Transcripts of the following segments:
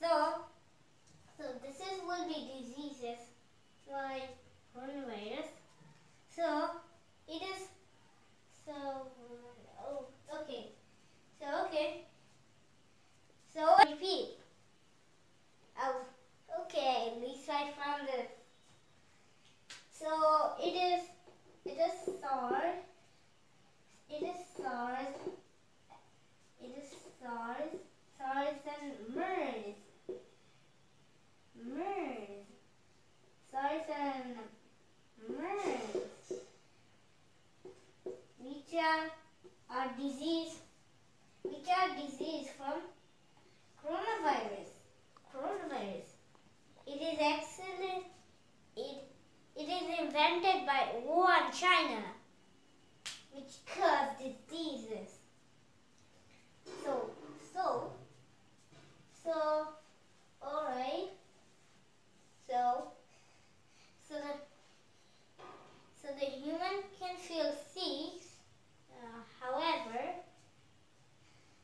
So, so this is will be diseases like coronavirus. So it is so oh okay. So okay. So repeat. Oh okay, least I found it. So it is it is SARS. It is SARS. It is SARS. SARS and MERS. MERS. SARS and MERS. Which are, are disease which are disease from coronavirus. Coronavirus. It is excellent. It it is invented by Wuhan, China, which cause diseases. So so so all right. So so the so the human can feel sick. Uh, however,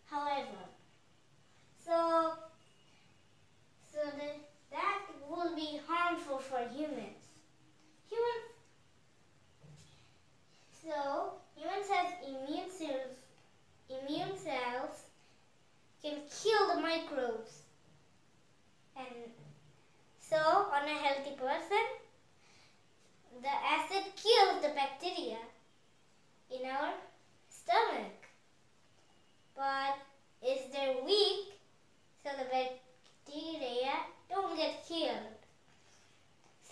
however, so so the, that will be harmful for humans. Humans. So humans have immune cells. Immune cells can kill the microbes. And so on a healthy person, the acid kills the bacteria in our stomach. But if they're weak, so the bacteria don't get killed.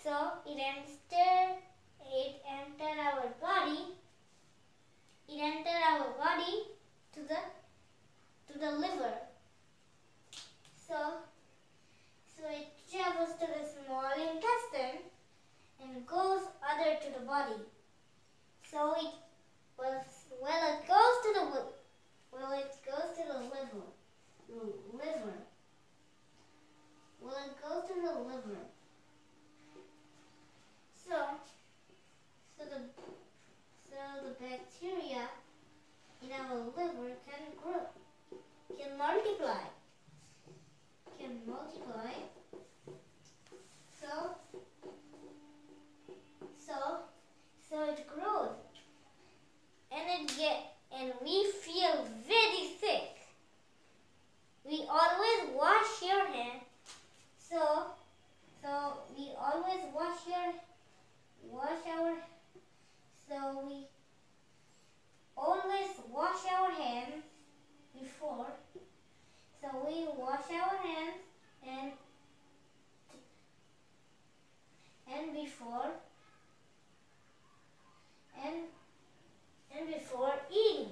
So it enter it enter our body. It enter our body to the to the liver. So so it travels to the small intestine and goes other to the body. So it well, well it goes to the well it goes to the liver. Liver. Well it goes to the liver. So so the so the bacteria in our liver can grow, can multiply, can multiply. So so so it grows and it get and we feel very sick we always wash your hand so so we always wash your wash our so we always wash our hands before so we wash our hands and and before and and before eating.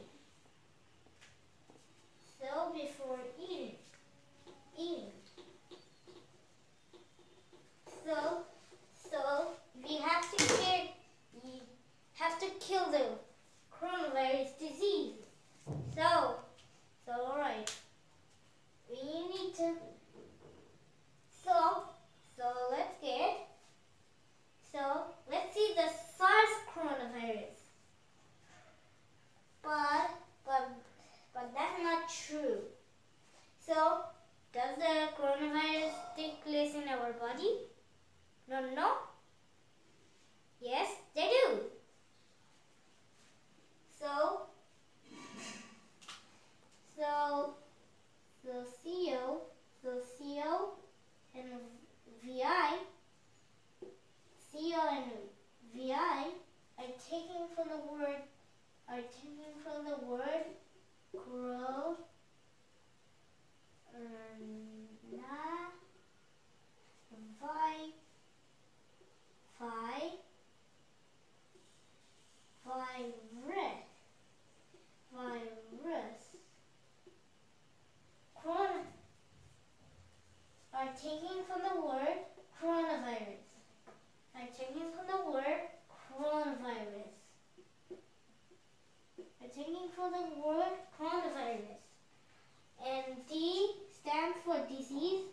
So before eating, eating. So so we have to kill we have to kill the coronavirus disease. So so alright. We need to so so let's get so let's see the SARS coronavirus. But but but that's not true. So does the coronavirus take place in our body? No no. Yes, they do. So so so CO so CO and VI CO and VI are taken from the word are taken from the word grow na vi vi virus virus. Corona. Are taken from the for the word coronavirus. And D stands for disease